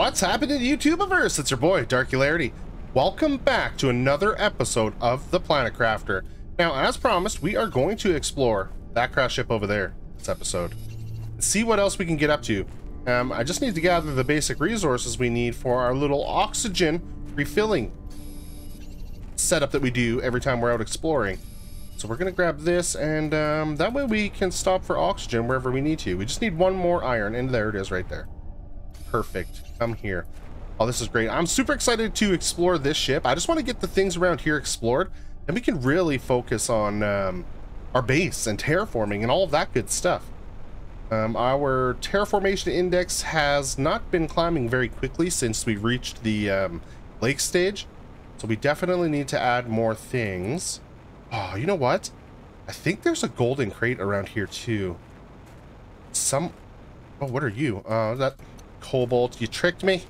What's happening YouTubeverse? It's your boy, Darkularity. Welcome back to another episode of The Planet Crafter. Now, as promised, we are going to explore that crash ship over there this episode. See what else we can get up to. Um, I just need to gather the basic resources we need for our little oxygen refilling setup that we do every time we're out exploring. So we're going to grab this, and um, that way we can stop for oxygen wherever we need to. We just need one more iron, and there it is right there. Perfect. Come here. Oh, this is great. I'm super excited to explore this ship. I just want to get the things around here explored, and we can really focus on um, our base and terraforming and all of that good stuff. Um, our terraformation index has not been climbing very quickly since we reached the um, lake stage, so we definitely need to add more things. Oh, you know what? I think there's a golden crate around here too. Some... Oh, what are you? Uh, that cobalt. You tricked me?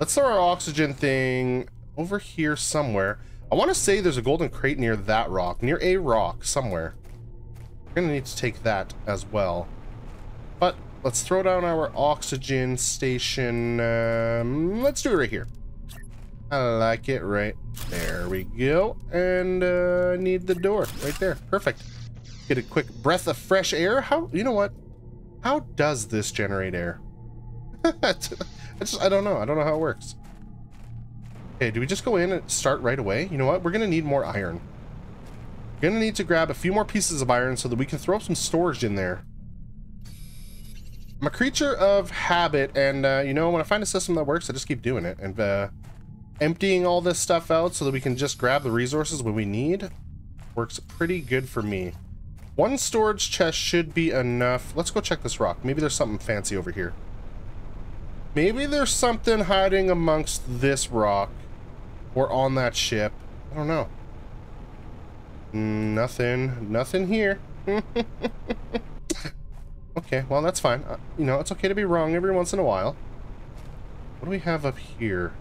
Let's throw our oxygen thing over here somewhere. I want to say there's a golden crate near that rock, near a rock somewhere. We're going to need to take that as well. But let's throw down our oxygen station. Um, let's do it right here. I like it right there we go. And uh, need the door right there. Perfect. Get a quick breath of fresh air. How, you know what? How does this generate air? I just, I don't know. I don't know how it works. Okay, do we just go in and start right away? You know what? We're going to need more iron. We're going to need to grab a few more pieces of iron so that we can throw some storage in there. I'm a creature of habit, and, uh, you know, when I find a system that works, I just keep doing it. And, uh, emptying all this stuff out so that we can just grab the resources when we need works pretty good for me. One storage chest should be enough. Let's go check this rock. Maybe there's something fancy over here. Maybe there's something hiding amongst this rock or on that ship. I don't know. Nothing. Nothing here. okay, well, that's fine. Uh, you know, it's okay to be wrong every once in a while. What do we have up here?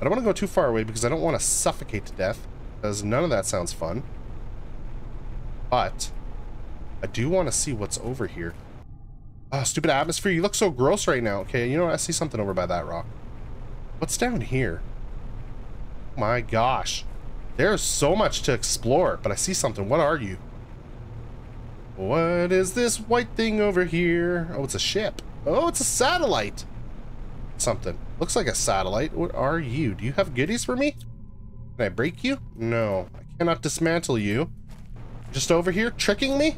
I don't want to go too far away because I don't want to suffocate to death, because none of that sounds fun. But I do want to see what's over here. Oh, stupid atmosphere. You look so gross right now. Okay, you know what? I see something over by that rock. What's down here? Oh my gosh. There's so much to explore, but I see something. What are you? What is this white thing over here? Oh, it's a ship. Oh, it's a satellite something. Looks like a satellite. What are you? Do you have goodies for me? Can I break you? No. I cannot dismantle you. Just over here tricking me?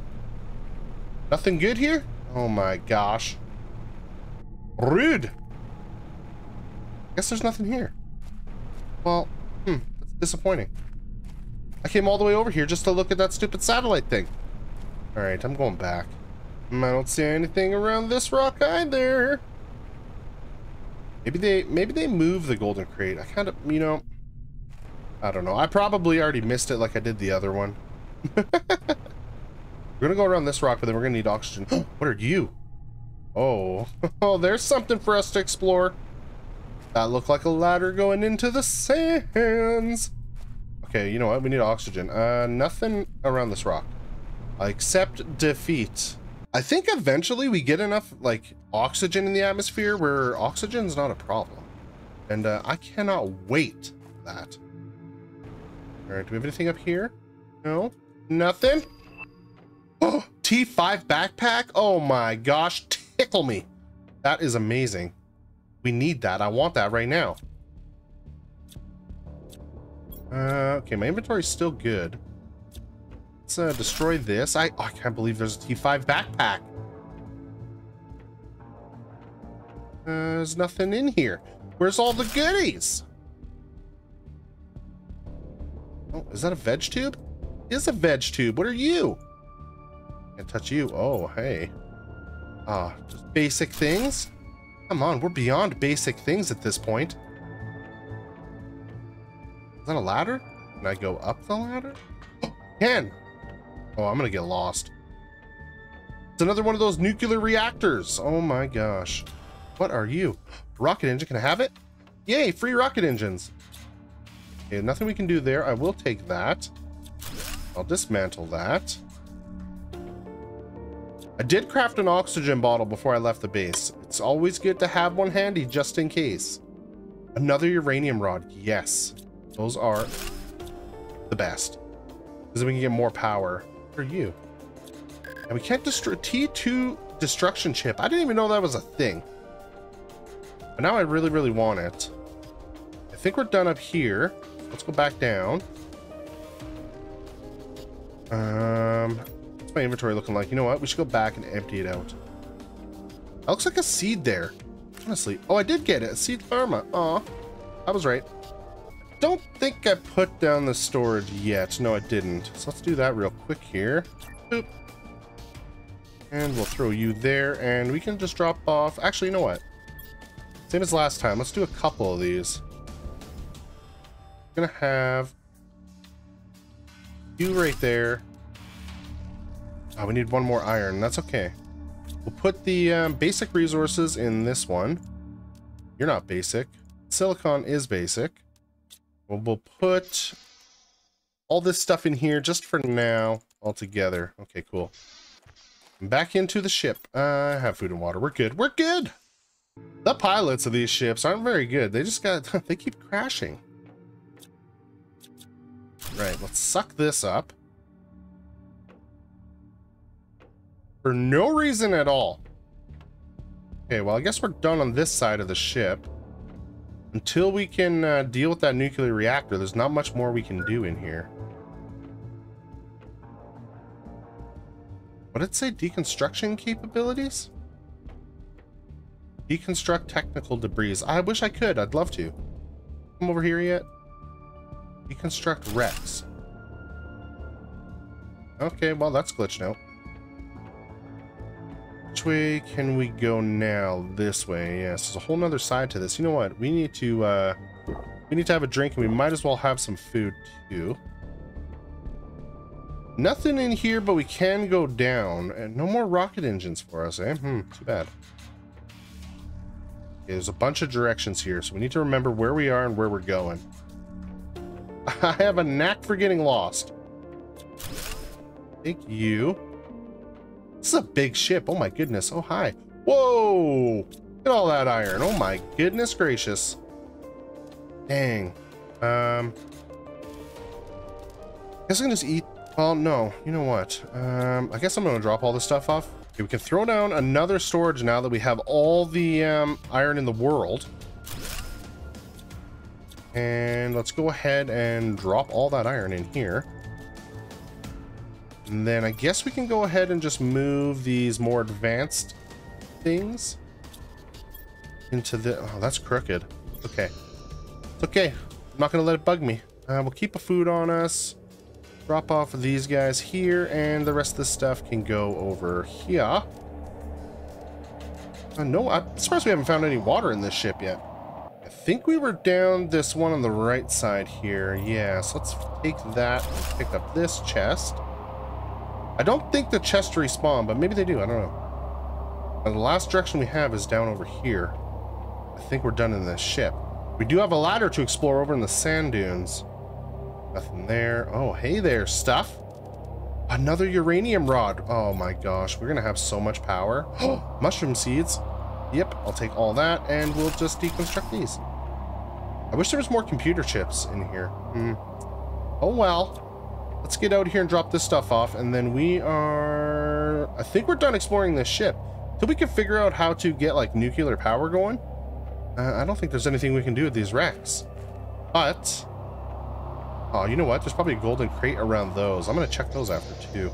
Nothing good here? Oh my gosh. Rude. Guess there's nothing here. Well, hmm, that's disappointing. I came all the way over here just to look at that stupid satellite thing. Alright, I'm going back. I don't see anything around this rock either. Maybe they maybe they move the golden crate. I kind of, you know, I don't know. I probably already missed it like I did the other one. we're gonna go around this rock, but then we're gonna need oxygen. what are you? Oh, oh, there's something for us to explore. That looked like a ladder going into the sands. Okay, you know what? We need oxygen. Uh, nothing around this rock. Except defeat. I think eventually we get enough like oxygen in the atmosphere where oxygen's not a problem. And uh, I cannot wait for that. All right, do we have anything up here? No, nothing. Oh, T5 backpack. Oh my gosh, tickle me. That is amazing. We need that. I want that right now. Uh, okay, my inventory is still good. Let's uh, destroy this. I, oh, I can't believe there's a T5 backpack. Uh, there's nothing in here. Where's all the goodies? Oh, is that a veg tube? It is a veg tube. What are you? Can't touch you. Oh, hey. Ah, just basic things? Come on, we're beyond basic things at this point. Is that a ladder? Can I go up the ladder? Can! Oh, I'm gonna get lost. It's another one of those nuclear reactors. Oh my gosh. What are you? Rocket engine, can I have it? Yay, free rocket engines. Okay, nothing we can do there. I will take that. I'll dismantle that. I did craft an oxygen bottle before I left the base. It's always good to have one handy just in case. Another uranium rod. Yes. Those are the best. Because we can get more power. For you. And we can't destroy T2 destruction chip. I didn't even know that was a thing. But now I really, really want it. I think we're done up here. Let's go back down. Um, my inventory looking like? You know what? We should go back and empty it out. That looks like a seed there. Honestly. Oh, I did get it. A seed Larma. Aw. I was right. Don't think I put down the storage yet. No, I didn't. So let's do that real quick here. Boop. And we'll throw you there, and we can just drop off... Actually, you know what? Same as last time. Let's do a couple of these. gonna have you right there. Oh, we need one more iron. That's okay. We'll put the um, basic resources in this one. You're not basic. Silicon is basic. Well, we'll put all this stuff in here just for now all together. Okay, cool. Back into the ship. Uh, I have food and water. We're good. We're good. The pilots of these ships aren't very good. They just got, they keep crashing. Right, let's suck this up. For no reason at all. Okay, well, I guess we're done on this side of the ship. Until we can uh, deal with that nuclear reactor, there's not much more we can do in here. What did it say? Deconstruction capabilities? Deconstruct technical debris. I wish I could. I'd love to. Come over here yet? Deconstruct wrecks. Okay, well, that's glitched out. Which way can we go now? This way, yes. There's a whole nother side to this. You know what? We need to, uh... We need to have a drink, and we might as well have some food, too. Nothing in here, but we can go down. And no more rocket engines for us, eh? Hmm, too bad. Okay, there's a bunch of directions here, so we need to remember where we are and where we're going. I have a knack for getting lost. Thank you. This is a big ship. Oh my goodness. Oh, hi. Whoa! At all that iron. Oh my goodness gracious. Dang. Um... I guess I can just eat... Well, no. You know what? Um, I guess I'm going to drop all this stuff off. Okay, we can throw down another storage now that we have all the um, iron in the world. And let's go ahead and drop all that iron in here. And then I guess we can go ahead and just move these more advanced things into the... Oh, that's crooked. Okay. It's okay. I'm not going to let it bug me. Uh, we'll keep a food on us. Drop off these guys here, and the rest of the stuff can go over here. Uh, no, I'm surprised we haven't found any water in this ship yet I think we were down this one on the right side here. Yeah, so let's take that and pick up this chest. I don't think the chests respawn, but maybe they do. I don't know. The last direction we have is down over here. I think we're done in this ship. We do have a ladder to explore over in the sand dunes. Nothing there. Oh, hey there, stuff. Another uranium rod. Oh my gosh, we're gonna have so much power. Mushroom seeds. Yep, I'll take all that and we'll just deconstruct these. I wish there was more computer chips in here. Hmm. Oh well. Let's get out here and drop this stuff off, and then we are... I think we're done exploring this ship. Till we can figure out how to get, like, nuclear power going. Uh, I don't think there's anything we can do with these wrecks. But... Oh, you know what? There's probably a golden crate around those. I'm going to check those after, too.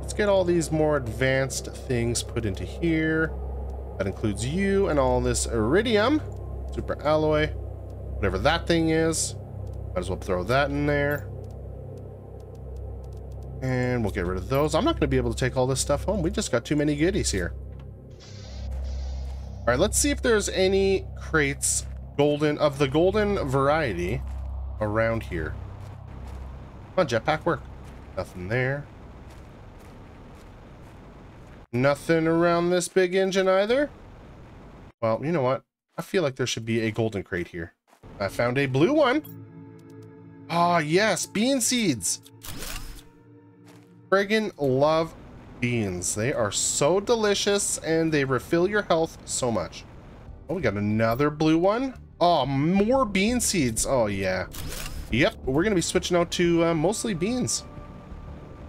Let's get all these more advanced things put into here. That includes you and all this iridium. Super alloy. Whatever that thing is. Might as well throw that in there. And we'll get rid of those. I'm not going to be able to take all this stuff home. We just got too many goodies here. All right, let's see if there's any crates golden of the golden variety around here. Come on, jetpack work. Nothing there. Nothing around this big engine either. Well, you know what? I feel like there should be a golden crate here. I found a blue one. Ah, oh, yes, bean seeds. Friggin' love beans. They are so delicious and they refill your health so much. Oh, we got another blue one. Oh, more bean seeds. Oh, yeah. Yep, we're going to be switching out to uh, mostly beans.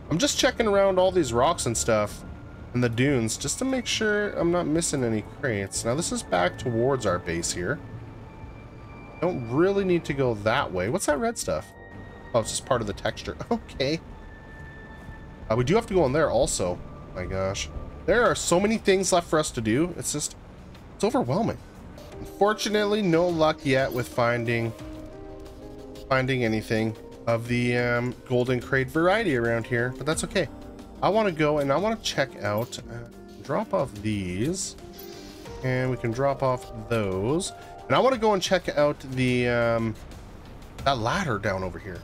I'm just checking around all these rocks and stuff and the dunes just to make sure I'm not missing any crates. Now, this is back towards our base here. Don't really need to go that way. What's that red stuff? Oh, it's just part of the texture. Okay. Uh, we do have to go in there also. My gosh. There are so many things left for us to do. It's just, it's overwhelming. Unfortunately, no luck yet with finding, finding anything of the um, golden crate variety around here, but that's okay. I want to go and I want to check out, uh, drop off these, and we can drop off those. And I want to go and check out the, um, that ladder down over here.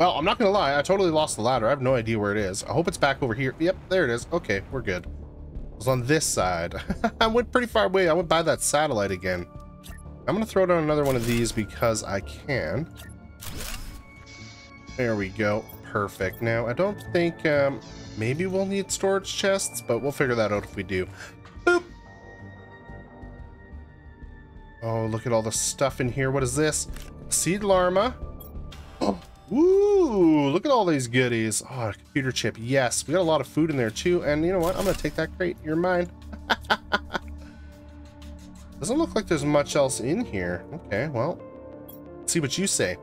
Well, I'm not to lie. I totally lost the ladder. I have no idea where it is. I hope it's back over here. Yep, there it is. Okay, we're good. It was on this side. I went pretty far away. I went by that satellite again. I'm to throw down another one of these because I can. There we go. Perfect. Now, I don't think... Um, maybe we'll need storage chests, but we'll figure that out if we do. Boop! Oh, look at all the stuff in here. What is this? Seed Larma. Oh, Ooh, look at all these goodies. Oh, computer chip. Yes, we got a lot of food in there too. And you know what? I'm to take that crate. You're mine. Doesn't look like there's much else in here. Okay, well, see what you say.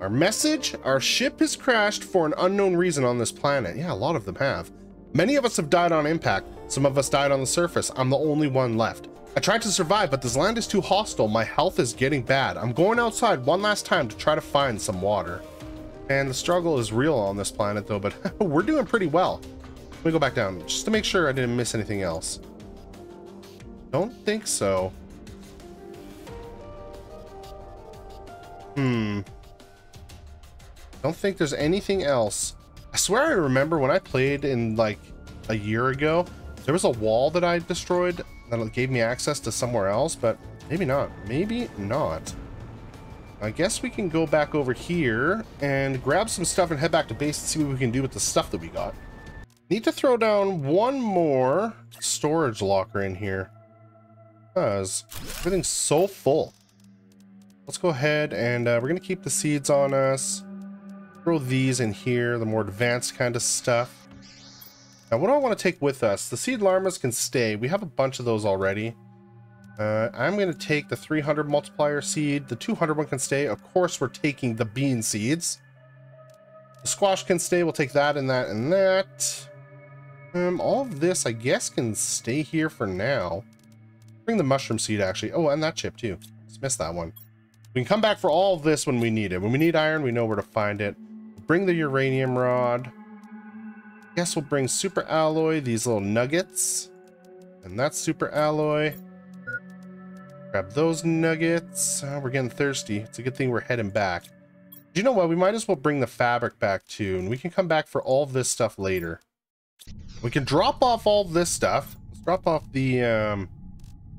Our message, our ship has crashed for an unknown reason on this planet. Yeah, a lot of them have. Many of us have died on impact. Some of us died on the surface. I'm the only one left. I tried to survive, but this land is too hostile. My health is getting bad. I'm going outside one last time to try to find some water. And the struggle is real on this planet though, but we're doing pretty well. Let me go back down just to make sure I didn't miss anything else. Don't think so. Hmm. Don't think there's anything else. I swear I remember when I played in like a year ago, there was a wall that I destroyed that gave me access to somewhere else, but maybe not. Maybe not. I guess we can go back over here and grab some stuff and head back to base and see what we can do with the stuff that we got. Need to throw down one more storage locker in here. Because everything's so full. Let's go ahead and uh, we're going to keep the seeds on us. Throw these in here, the more advanced kind of stuff. Now, what do I want to take with us? The seed larmas can stay. We have a bunch of those already. Uh, I'm going to take the 300 multiplier seed. The 200 one can stay. Of course, we're taking the bean seeds. The squash can stay. We'll take that and that and that. Um, all of this, I guess, can stay here for now. Bring the mushroom seed, actually. Oh, and that chip, too. Just missed that one. We can come back for all of this when we need it. When we need iron, we know where to find it. Bring the uranium rod. I guess we'll bring super alloy, these little nuggets. And that's super alloy. Grab those nuggets. Uh, we're getting thirsty. It's a good thing we're heading back. you know what? We might as well bring the fabric back too, and we can come back for all this stuff later. We can drop off all this stuff. Let's drop off the, um,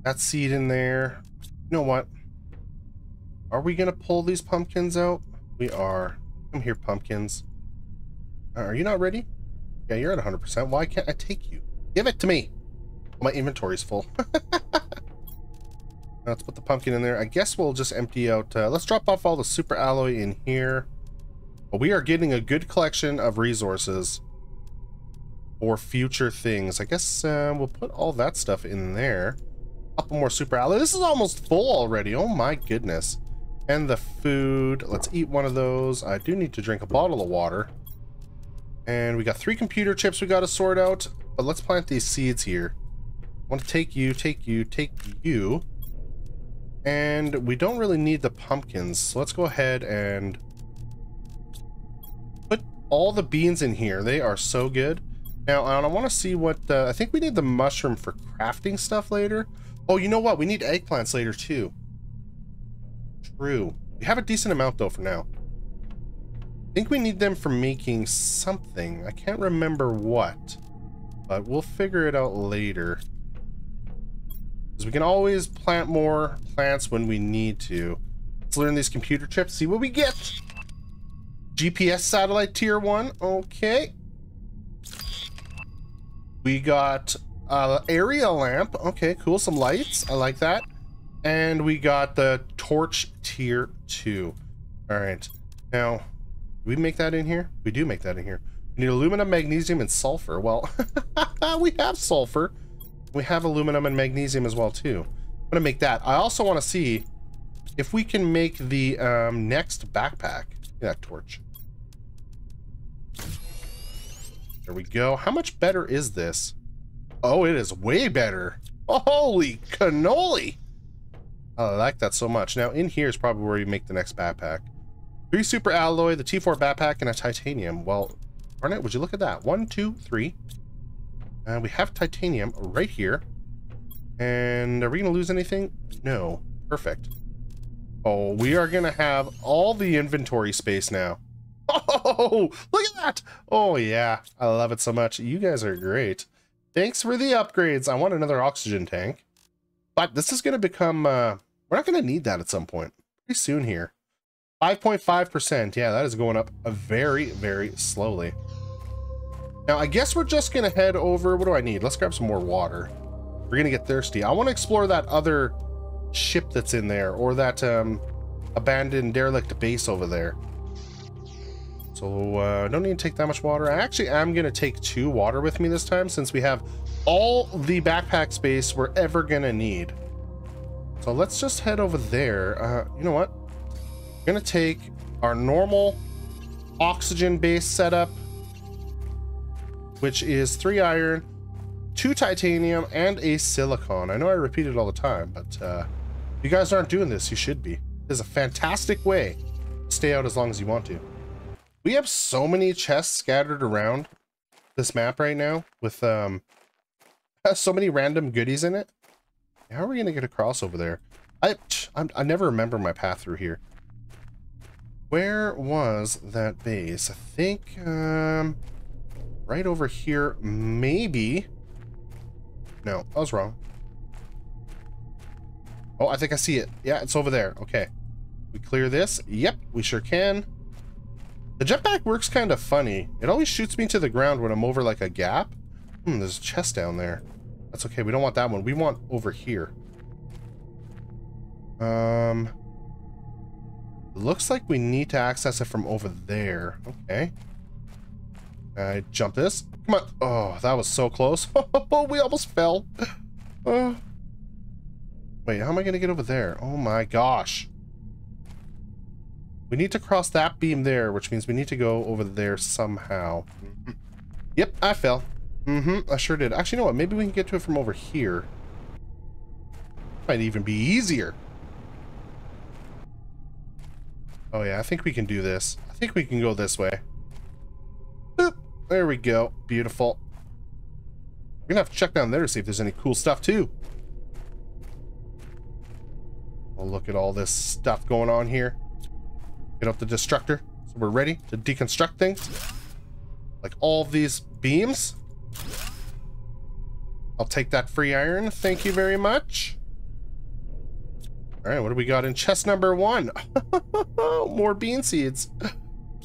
that seed in there. You know what? Are we to pull these pumpkins out? We are. Come here, pumpkins. Uh, are you not ready? Yeah, you're at 100%. Why can't I take you? Give it to me. My inventory's full. Let's put the pumpkin in there. I guess we'll just empty out. Uh, let's drop off all the super alloy in here. But we are getting a good collection of resources for future things. I guess uh, we'll put all that stuff in there. A couple more super alloy. This is almost full already. Oh my goodness. And the food. Let's eat one of those. I do need to drink a bottle of water. And we got three computer chips we got to sort out. But let's plant these seeds here. I want to take you, take you, take you. And we don't really need the pumpkins. So let's go ahead and put all the beans in here. They are so good. Now, I want to see what... Uh, I think we need the mushroom for crafting stuff later. Oh, you know what? We need eggplants later, too. True. We have a decent amount, though, for now. I think we need them for making something. I can't remember what. But we'll figure it out later. Because we can always plant more plants when we need to. Let's learn these computer chips, see what we get. GPS satellite tier one, okay. We got uh, area lamp. Okay, cool. Some lights. I like that. And we got the torch tier 2. All right. Now, we make that in here? We do make that in here. We need aluminum, magnesium, and sulfur. Well, we have sulfur. We have aluminum and magnesium as well, too. I'm going to make that. I also want to see if we can make the um, next backpack. That torch. There we go. How much better is this? Oh, it is way better. Holy cannoli! I like that so much. Now, in here is probably where you make the next backpack. Three super alloy, the T4 backpack, and a titanium. Well, Arnett, would you look at that? One, two, three. And we have titanium right here. And are we going to lose anything? No. Perfect. Oh, we are going to have all the inventory space now. Oh, look at that. Oh, yeah. I love it so much. You guys are great. Thanks for the upgrades. I want another oxygen tank. But this is going to become... Uh, we're not going to need that at some point. Pretty soon here. 5.5%. Yeah, that is going up very, very slowly. Now, I guess we're just going to head over... What do I need? Let's grab some more water. We're going to get thirsty. I want to explore that other ship that's in there. Or that um, abandoned derelict base over there. So, uh, don't need to take that much water. I actually am going to take two water with me this time since we have all the backpack space we're ever going to need. So let's just head over there. Uh, you know what? We're gonna take our normal oxygen base setup, which is three iron, two titanium, and a silicon. I know I repeat it all the time, but uh, you guys aren't doing this, you should be. It is a fantastic way to stay out as long as you want to. We have so many chests scattered around this map right now with um, so many random goodies in it. How are we going to get across over there? I, I'm, I never remember my path through here. Where was that base? I think, um, right over here, maybe. No, I was wrong. Oh, I think I see it. Yeah, it's over there. Okay. We clear this. Yep, we sure can. The jetpack works kind of funny. It always shoots me to the ground when I'm over like a gap. Hmm, there's a chest down there. That's okay. We don't want that one. We want over here. Um, looks like we need to access it from over there. Okay. I jump this. Come on. Oh, that was so close. Oh, we almost fell. Oh. Wait, how am I going to get over there? Oh my gosh. We need to cross that beam there, which means we need to go over there somehow. Yep, I fell. Mm-hmm, I sure did. Actually, you know what? Maybe we can get to it from over here. Might even be easier. Oh yeah, I think we can do this. I think we can go this way. There we go. Beautiful. We're gonna have to check down there to see if there's any cool stuff too. We'll look at all this stuff going on here. Get up the destructor. So we're ready to deconstruct things. Like all these beams. I'll take that free iron. Thank you very much. All right, what do we got in chest number one? More bean seeds.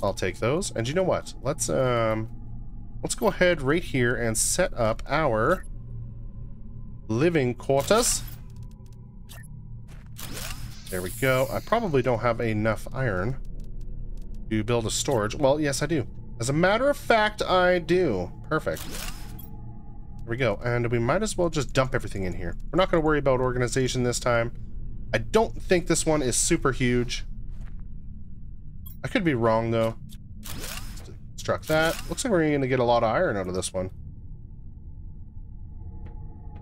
I'll take those. And you know what? Let's um, let's go ahead right here and set up our living quarters. There we go. I probably don't have enough iron to build a storage. Well, yes, I do. As a matter of fact, I do. Perfect. There we go. And we might as well just dump everything in here. We're not going to worry about organization this time. I don't think this one is super huge. I could be wrong, though. Struck that. Looks like we're going to get a lot of iron out of this one.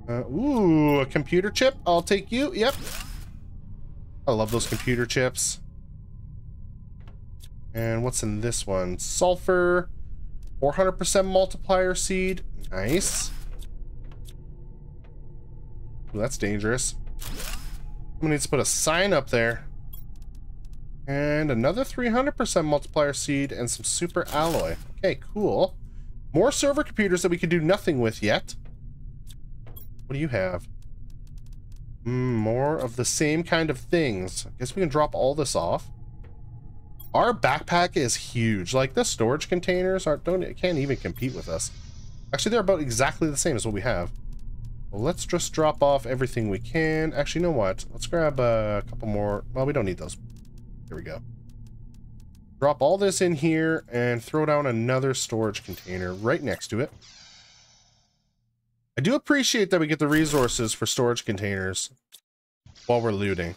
Uh, ooh, a computer chip. I'll take you. Yep. I love those computer chips. And what's in this one? Sulfur. 400% multiplier seed. Nice. Ooh, that's dangerous. I'm going to need to put a sign up there. And another 300% multiplier seed and some super alloy. Okay, cool. More server computers that we can do nothing with yet. What do you have? Mm, more of the same kind of things. I guess we can drop all this off. Our backpack is huge. Like the storage containers aren't don't can't even compete with us. Actually, they're about exactly the same as what we have. Well, let's just drop off everything we can. Actually, you know what? Let's grab a couple more. Well, we don't need those. Here we go. Drop all this in here and throw down another storage container right next to it. I do appreciate that we get the resources for storage containers while we're looting.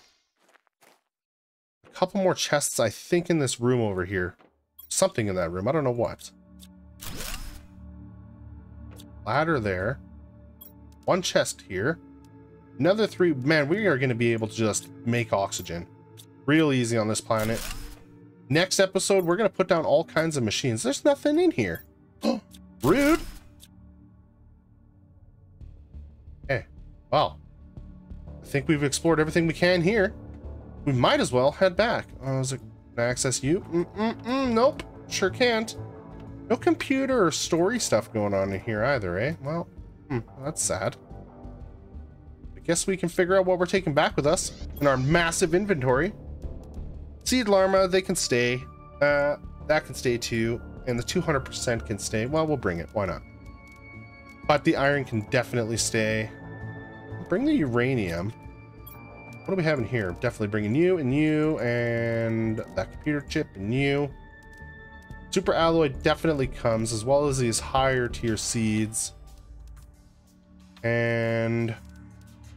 A couple more chests, I think, in this room over here. Something in that room. I don't know what. Ladder there. One chest here. Another three. Man, we are going to be able to just make oxygen. Real easy on this planet. Next episode, we're going to put down all kinds of machines. There's nothing in here. Rude. Hey, well, I think we've explored everything we can here. We might as well head back. Oh, is it, access you? Mm -mm -mm, nope, sure can't. No computer or story stuff going on in here either, eh? Well, hmm, that's sad. I guess we can figure out what we're taking back with us in our massive inventory. Seed Larma, they can stay. Uh, that can stay too. And the 200% can stay. Well, we'll bring it. Why not? But the iron can definitely stay. Bring the uranium. What do we have in here? Definitely bringing you and you and that computer chip and you. Super alloy definitely comes as well as these higher tier seeds. And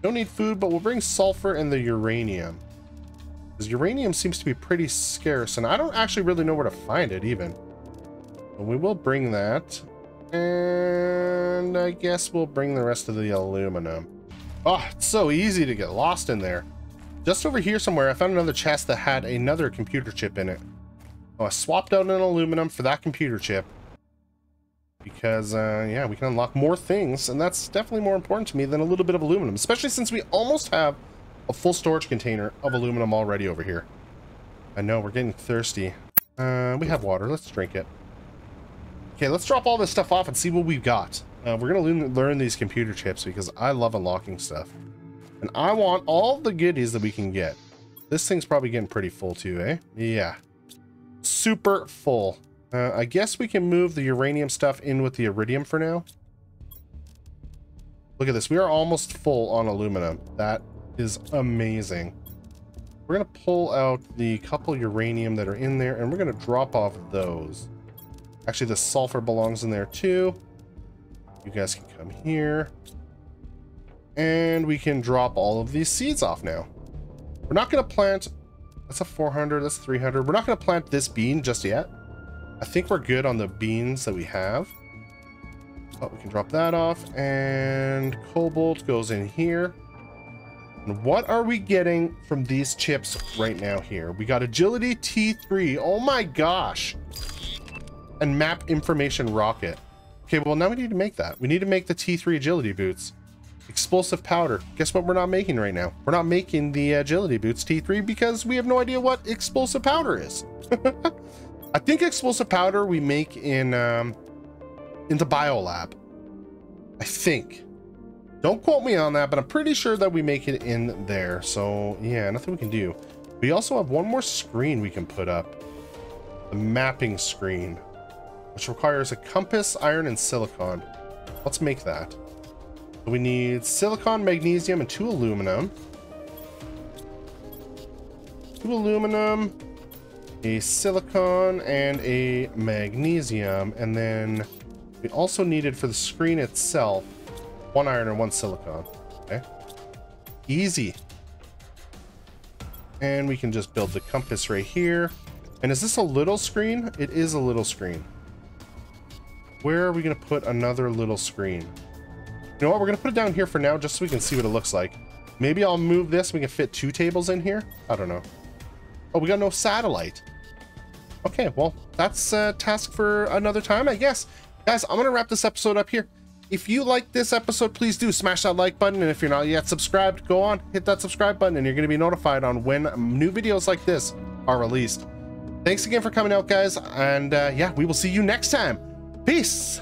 don't need food, but we'll bring sulfur and the uranium. Because uranium seems to be pretty scarce, and I don't actually really know where to find it, even. But we will bring that. And I guess we'll bring the rest of the aluminum. Oh, it's so easy to get lost in there. Just over here somewhere, I found another chest that had another computer chip in it. Oh, I swapped out an aluminum for that computer chip. Because, uh, yeah, we can unlock more things, and that's definitely more important to me than a little bit of aluminum, especially since we almost have a full storage container of aluminum already over here. I know, we're getting thirsty. Uh, we have water. Let's drink it. Okay, let's drop all this stuff off and see what we've got. Uh, we're going to learn these computer chips because I love unlocking stuff. And I want all the goodies that we can get. This thing's probably getting pretty full too, eh? Yeah. Super full. Uh, I guess we can move the uranium stuff in with the iridium for now. Look at this. We are almost full on aluminum. That is amazing. We're going to pull out the couple uranium that are in there, and we're going to drop off those. Actually, the sulfur belongs in there too. You guys can come here. And we can drop all of these seeds off now. We're not going to plant... That's a 400, that's 300. We're not going to plant this bean just yet. I think we're good on the beans that we have. But we can drop that off. And cobalt goes in here. What are we getting from these chips right now here? We got agility T3. Oh my gosh. And map information rocket. Okay, well now we need to make that. We need to make the T3 agility boots. Explosive powder. Guess what we're not making right now? We're not making the agility boots T3 because we have no idea what explosive powder is. I think explosive powder we make in um, in the biolab. I think. Don't quote me on that, but I'm pretty sure that we make it in there. So yeah, nothing we can do. We also have one more screen we can put up. The mapping screen, which requires a compass, iron, and silicon. Let's make that. We need silicon, magnesium, and two aluminum. Two aluminum, a silicon, and a magnesium. And then we also needed for the screen itself one iron and one silicon. Okay. Easy. And we can just build the compass right here. And is this a little screen? It is a little screen. Where are we going to put another little screen? You know what? We're going to put it down here for now just so we can see what it looks like. Maybe I'll move this. We can fit two tables in here. I don't know. Oh, we got no satellite. Okay, well, that's a task for another time, I guess. Guys, I'm going to wrap this episode up here. If you like this episode, please do smash that like button. And if you're not yet subscribed, go on, hit that subscribe button, and you're going to be notified on when new videos like this are released. Thanks again for coming out, guys. And uh, yeah, we will see you next time. Peace.